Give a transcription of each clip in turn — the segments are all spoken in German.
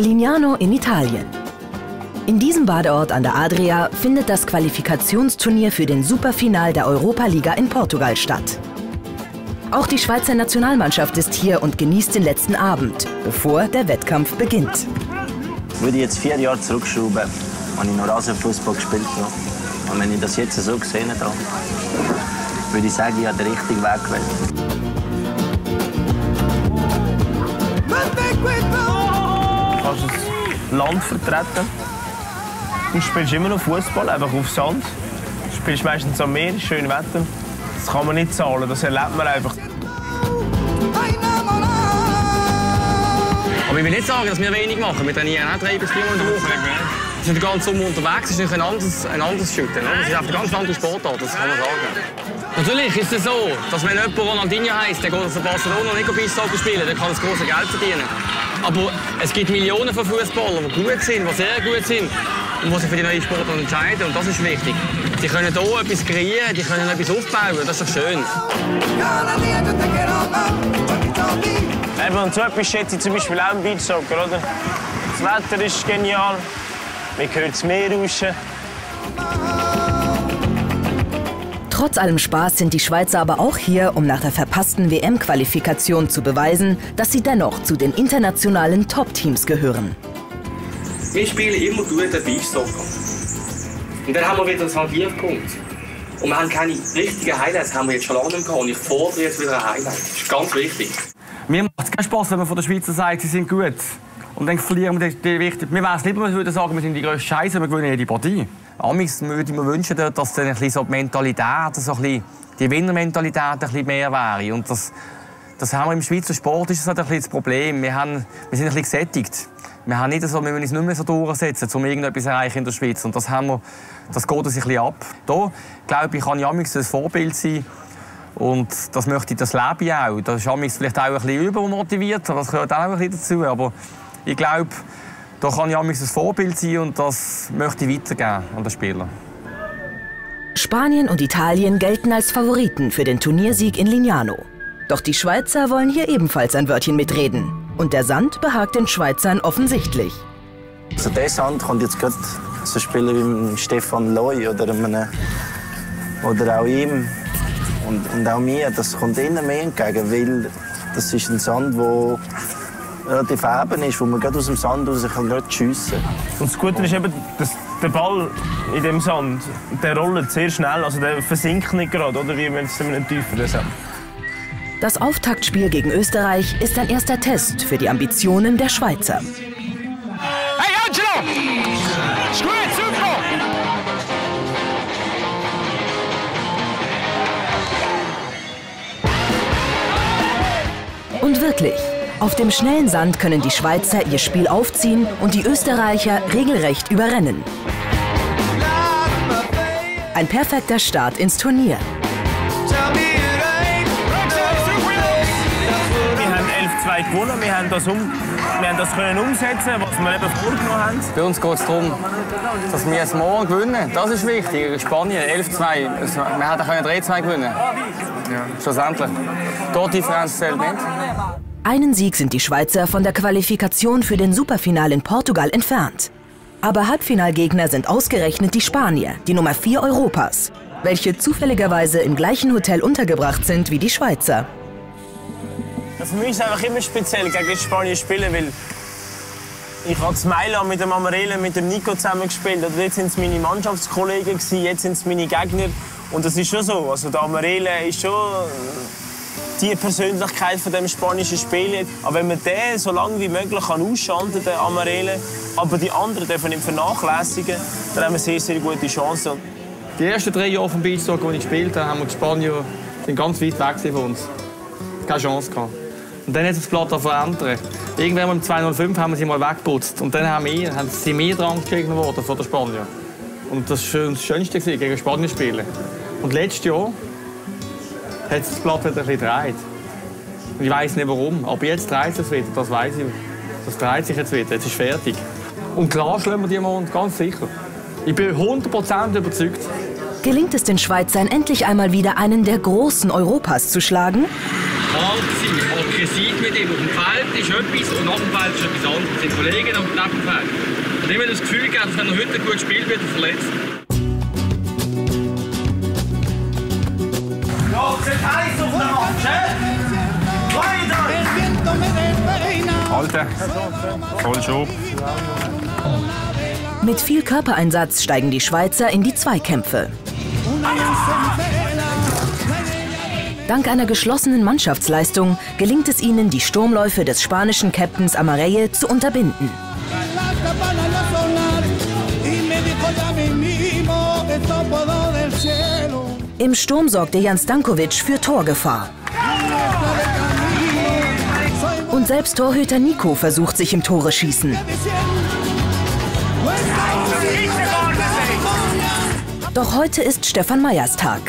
Lignano in Italien. In diesem Badeort an der Adria findet das Qualifikationsturnier für den Superfinal der Europa-Liga in Portugal statt. Auch die Schweizer Nationalmannschaft ist hier und genießt den letzten Abend, bevor der Wettkampf beginnt. Würde ich jetzt vier Jahre zurückschrauben, habe ich noch Rasenfußball gespielt. Und wenn ich das jetzt so gesehen habe, würde ich sagen, ich habe den richtigen Weg gewählt. Land vertreten. Du spielst immer noch Fußball, einfach auf Sand. Du spielst meistens am Meer, schön Wetter. Das kann man nicht zahlen, das erlebt man einfach. Aber ich will nicht sagen, dass wir wenig machen. Wir trainieren auch drei bis vier Mal in der Woche. Wir sind den ganzen Sommer unterwegs. Es ist nicht ein anderes, ein anderes Shooten. Es ist einfach ganz andere Sportart, das kann man sagen. Natürlich ist es so, dass wenn jemand Ronaldinho heisst, der geht zu Barcelona nicht Bissau spielen, der kann das große Geld verdienen. Aber es gibt Millionen von Fußballern, die gut sind, die sehr gut sind und die sich für die neue Sportart entscheiden. Und das ist wichtig. Die können hier etwas kreieren, die können etwas aufbauen. Das ist doch schön. Eben, und so etwas schätze ich zum Beispiel auch im Beachsoccer, oder? Das Wetter ist genial, man hört das Meer rauschen. Trotz allem Spaß sind die Schweizer aber auch hier, um nach der verpassten WM-Qualifikation zu beweisen, dass sie dennoch zu den internationalen Top-Teams gehören. Wir spielen immer guten Beachsoccer. Und dann haben wir wieder einen Halbierpunkt. Und wir haben keine richtigen Highlights, haben wir jetzt schon lange gehabt. Und ich fordere jetzt wieder ein Highlight. Das ist ganz wichtig. Mir macht es keinen Spaß, wenn man von der Schweizer sagt, sie sind gut. Und dann verlieren wir die, die wichtig. Mir wäre es lieber, wir sagen, wir sind die grösste Scheiße, wir gewinnen jede Partie. Amigs würde ich mir wünschen, dass dann ein bisschen so die Mentalität, so ein bisschen, die Winnermentalität ein bisschen mehr wäre. Und das, das haben wir im Schweizer Sport, ist das ein bisschen das Problem. Wir, haben, wir sind ein bisschen gesättigt. Wir, haben nicht so, wir müssen uns nicht mehr so durchsetzen, um irgendetwas erreichen in der Schweiz. Und das, haben wir, das geht uns ein bisschen ab. Da, glaube ich, kann ich Amix ein Vorbild sein. Und das möchte ich, das lebe ich auch. Das ist Amix vielleicht auch ein bisschen übermotiviert, das gehört auch ein bisschen dazu. Aber ich glaube, da kann ich ein Vorbild sein und das möchte ich weitergeben an den Spieler. Spanien und Italien gelten als Favoriten für den Turniersieg in Lignano. Doch die Schweizer wollen hier ebenfalls ein Wörtchen mitreden. Und der Sand behagt den Schweizern offensichtlich. Also der Sand kommt jetzt gerade so Spieler wie Stefan Loy oder, einem, oder auch ihm und, und auch mir. Das kommt ihnen mehr entgegen, weil das ist ein Sand, der relativ eben ist, wo man gerade aus dem Sand raus kann nicht schiessen Und das Gute ist eben, dass der Ball in dem Sand, der rollt sehr schnell, also der versinkt nicht gerade, oder wie wenn es in einem tieferen Sand. Das Auftaktspiel gegen Österreich ist ein erster Test für die Ambitionen der Schweizer. Hey Angelo! Gut, super! Und wirklich, auf dem schnellen Sand können die Schweizer ihr Spiel aufziehen und die Österreicher regelrecht überrennen. Ein perfekter Start ins Turnier. Wir haben 11-2 gewonnen, wir haben das, um, wir haben das können umsetzen, was wir eben vorgenommen haben. Bei uns geht es darum, dass wir es morgen gewinnen. Das ist wichtig. Spanien 11-2. Wir hätten 3-2 gewinnen ja. Schlussendlich. Dort die Differenz zählt nicht. Einen Sieg sind die Schweizer von der Qualifikation für den Superfinal in Portugal entfernt. Aber Halbfinalgegner sind ausgerechnet die Spanier, die Nummer 4 Europas, welche zufälligerweise im gleichen Hotel untergebracht sind wie die Schweizer. Für mich ist es einfach immer speziell, gegen Spanien zu spielen, weil ich habe in Mailand mit dem Amarele, mit dem Nico zusammen gespielt. Oder jetzt sind es meine Mannschaftskollegen, jetzt sind es meine Gegner. Und das ist schon so. Also der Amarele ist schon die Persönlichkeit von dem spanischen Spiel. Aber wenn man den so lange wie möglich kann ausschalten den Amarele, aber die anderen dürfen nicht vernachlässigen, dann haben wir sehr, sehr gute Chancen. Die ersten drei Jahre vom Beachsoccer, die ich gespielt habe, haben wir die Spanier sind ganz weit weg von uns. Keine Chance gehabt. Und dann hat sich das Blatt verändert. Irgendwann im 205 haben wir sie mal weggeputzt. Und dann haben wir, haben sie mehr dran gegeben worden von den Spaniern. Und das war das Schönste gegen Spanien spielen. Und letztes Jahr hat das Blatt wieder ein bisschen gedreht. Und ich weiß nicht warum, aber jetzt dreht es wieder, das weiß ich. Das dreht sich jetzt wieder, jetzt ist fertig. Und klar schlagen wir die Mond, ganz sicher. Ich bin 100% überzeugt. Gelingt es den Schweizern endlich einmal wieder einen der Großen Europas zu schlagen? Ein Sieg mit ihm. Auf dem Feld ist etwas und nach dem Feld ist etwas anderes. Sind Kollegen auf neben dem Feld. Und immer das Gefühl gehabt, dass wenn er heute ein gutes Spiel wird, er verletzt. Alter, voll Schub. Mit viel Körpereinsatz steigen die Schweizer in die Zweikämpfe. Dank einer geschlossenen Mannschaftsleistung gelingt es ihnen, die Sturmläufe des spanischen Captains Amarelle zu unterbinden. Im Sturm sorgte Jan Stankovic für Torgefahr. Und selbst Torhüter Nico versucht sich im Tore schießen. Doch heute ist Stefan Meyers Tag.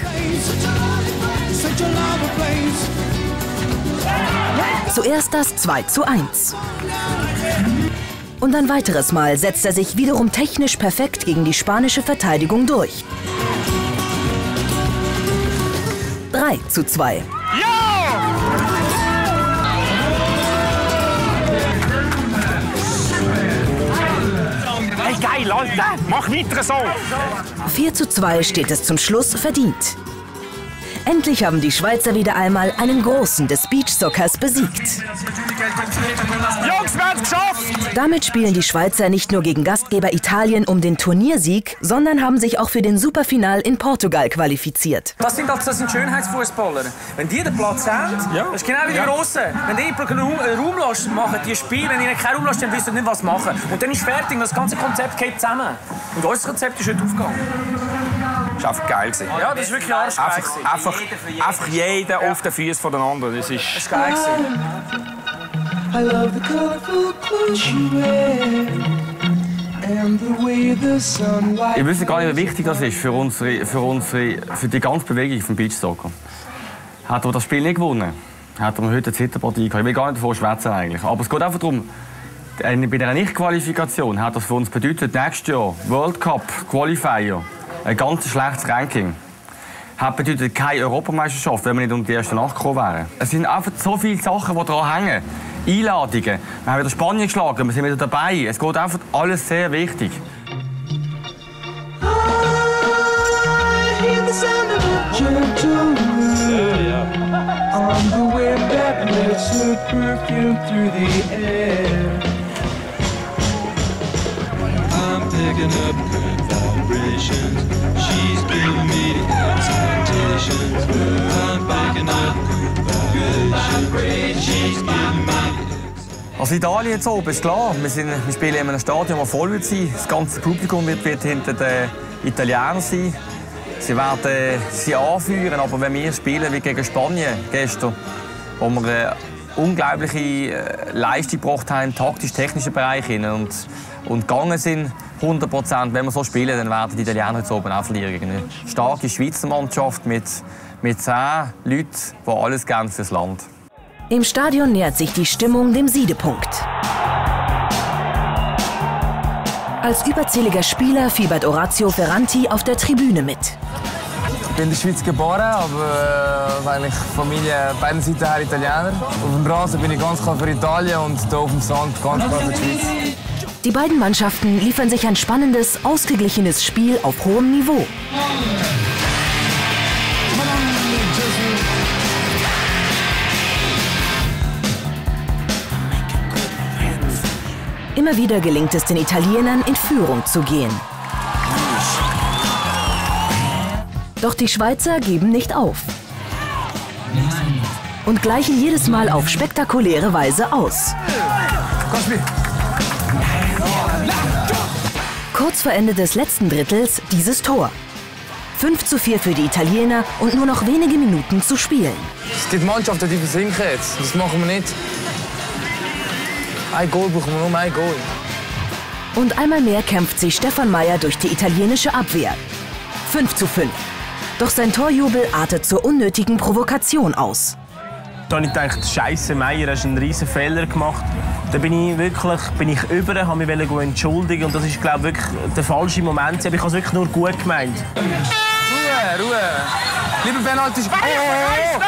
Zuerst das 2 zu 1. Und ein weiteres Mal setzt er sich wiederum technisch perfekt gegen die spanische Verteidigung durch. 3 zu 2. Hey, geil, Alter! Mach weiter so! 4 zu 2 steht es zum Schluss verdient. Endlich haben die Schweizer wieder einmal einen Großen des Beachsockers besiegt. Jungs, wir geschafft! Damit spielen die Schweizer nicht nur gegen Gastgeber Italien um den Turniersieg, sondern haben sich auch für den Superfinal in Portugal qualifiziert. Das sind, das sind Schönheitsfußballer. Wenn die den Platz haben, das ist genau wie die Grossen. Wenn die einen Raum, lassen, machen die Spiel. Wenn ihnen keinen Raum lassen, dann wissen sie nicht, was machen. Und dann ist fertig. Das ganze Konzept geht zusammen. Und unser Konzept ist heute aufgegangen. Das war einfach geil. Gewesen. Ja, das ist wirklich arschgeil. Einfach, einfach, einfach jeder auf den Füßen von den anderen. Das ist... Das ist geil. gewesen. I love the colorful clothes you wear and the way the sun Ich wüsste gar nicht, wie wichtig das ist für, unsere, für, unsere, für die ganze Bewegung vom Beachsoccer. Hat er das Spiel nicht gewonnen, hat er heute eine Zitterpartie gehabt. Ich will gar nicht davon schwätzen eigentlich. Aber es geht einfach darum, äh, bei einer Nicht-Qualifikation hat das für uns bedeutet, nächstes Jahr World Cup Qualifier, ein ganz schlechtes Ranking. Hat bedeutet keine Europameisterschaft, wenn wir nicht um die ersten acht gekommen wären. Es sind einfach so viele Sachen, die daran hängen. Einladungen. Wir haben wieder Spanien geschlagen, wir sind wieder dabei. Es geht einfach alles sehr wichtig. Vibrations. She's giving me the excitations. I'm picking up Also Italien jetzt oben, ist klar. Wir, sind, wir spielen in einem Stadion, das voll wird sein. Das ganze Publikum wird, wird hinter den Italienern sein. Sie werden sie anführen, aber wenn wir spielen wie gegen Spanien gestern, wo wir eine unglaubliche äh, Leistung gebracht haben taktisch-technischen Bereich und, und gegangen sind, 100 Prozent, wenn wir so spielen, dann werden die Italiener heute oben auch verlieren. Eine starke Schweizer Mannschaft mit, mit 10 Leuten, die alles geben fürs Land. Im Stadion nähert sich die Stimmung dem Siedepunkt. Als überzähliger Spieler fiebert Orazio Ferranti auf der Tribüne mit. Ich bin in der Schweiz geboren, aber äh, eigentlich Familie beiden Seiten her Italiener. Auf dem Rasen bin ich ganz klar für Italien und hier auf dem Sand ganz klar für die Schweiz. Die beiden Mannschaften liefern sich ein spannendes, ausgeglichenes Spiel auf hohem Niveau. Immer wieder gelingt es den Italienern, in Führung zu gehen. Doch die Schweizer geben nicht auf. Und gleichen jedes Mal auf spektakuläre Weise aus. Kurz vor Ende des letzten Drittels dieses Tor. 5 zu 4 für die Italiener und nur noch wenige Minuten zu spielen. Es gibt Mannschaften, die versinken jetzt. Das machen wir nicht. Ein Goal brauchen wir nur ein Goal. Und einmal mehr kämpft sich Stefan Meyer durch die italienische Abwehr. 5 zu 5. Doch sein Torjubel artet zur unnötigen Provokation aus. Da habe ich gedacht, Scheiße, Meier, hast einen riesen Fehler gemacht. Da bin ich wirklich bin ich über, habe mich wollte entschuldigen und das ist glaube ich, wirklich der falsche Moment. Aber ich habe es wirklich nur gut gemeint. Ruhe, Ruhe. Lieber Penalty. Oh, oh, oh.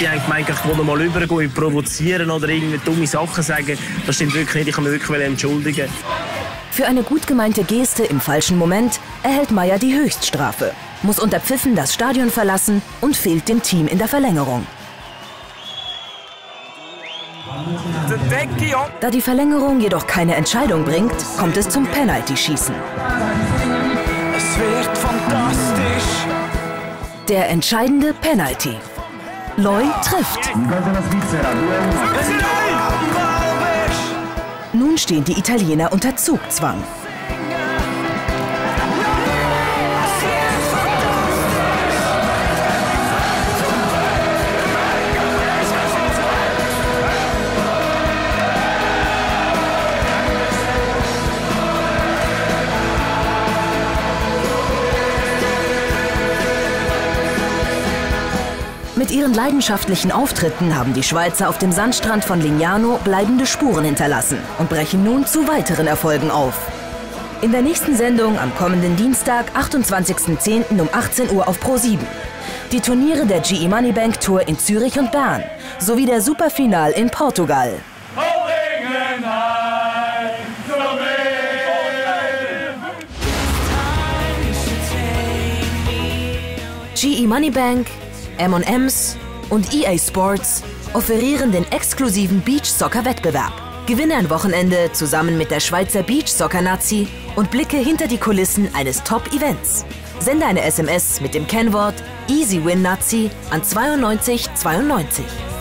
Die haben gemeint, ich will noch mal rübergehen, provozieren oder irgendwie dumme Sachen sagen. Das stimmt wirklich nicht, ich kann mich wirklich entschuldigen. Für eine gut gemeinte Geste im falschen Moment erhält Meyer die Höchststrafe, muss unter Pfiffen das Stadion verlassen und fehlt dem Team in der Verlängerung. Da die Verlängerung jedoch keine Entscheidung bringt, kommt es zum Penalty-Schießen. Es wird fantastisch. Der entscheidende Penalty. Loy trifft. Nun stehen die Italiener unter Zugzwang. Ihren leidenschaftlichen Auftritten haben die Schweizer auf dem Sandstrand von Lignano bleibende Spuren hinterlassen und brechen nun zu weiteren Erfolgen auf. In der nächsten Sendung am kommenden Dienstag, 28.10. um 18 Uhr auf Pro7. Die Turniere der GE Moneybank Tour in Zürich und Bern sowie der Superfinal in Portugal. GE Moneybank, M&M's und EA Sports offerieren den exklusiven Beach Soccer Wettbewerb. Gewinne ein Wochenende zusammen mit der Schweizer Beach Soccer Nazi und blicke hinter die Kulissen eines Top-Events. Sende eine SMS mit dem Kennwort Easy Win Nazi an 9292.